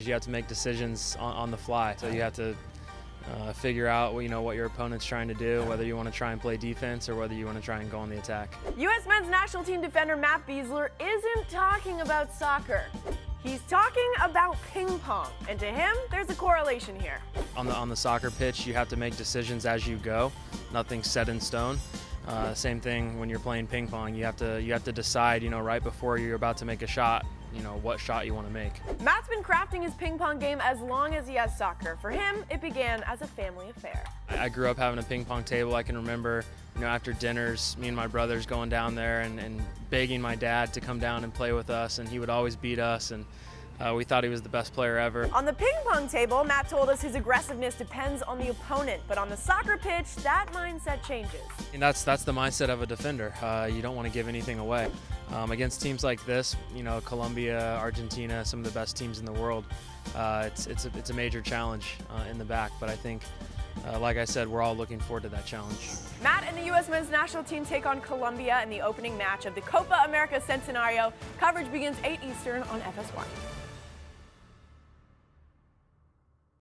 You have to make decisions on, on the fly, so you have to uh, figure out you know what your opponent's trying to do, whether you want to try and play defense or whether you want to try and go on the attack. U.S. men's national team defender Matt Besler isn't talking about soccer. He's talking about ping pong, and to him, there's a correlation here. On the on the soccer pitch, you have to make decisions as you go. Nothing's set in stone. Uh, same thing when you're playing ping pong. You have to you have to decide, you know, right before you're about to make a shot, you know, what shot you want to make. Matt's been crafting his ping pong game as long as he has soccer. For him, it began as a family affair. I grew up having a ping pong table. I can remember, you know, after dinners, me and my brothers going down there and, and begging my dad to come down and play with us, and he would always beat us. and uh, we thought he was the best player ever. On the ping pong table, Matt told us his aggressiveness depends on the opponent, but on the soccer pitch, that mindset changes. And that's that's the mindset of a defender. Uh, you don't want to give anything away. Um, against teams like this, you know, Colombia, Argentina, some of the best teams in the world, uh, it's it's a, it's a major challenge uh, in the back. But I think. Uh, like I said, we're all looking forward to that challenge. Matt and the U.S. men's national team take on Colombia in the opening match of the Copa America Centenario. Coverage begins 8 Eastern on FS1.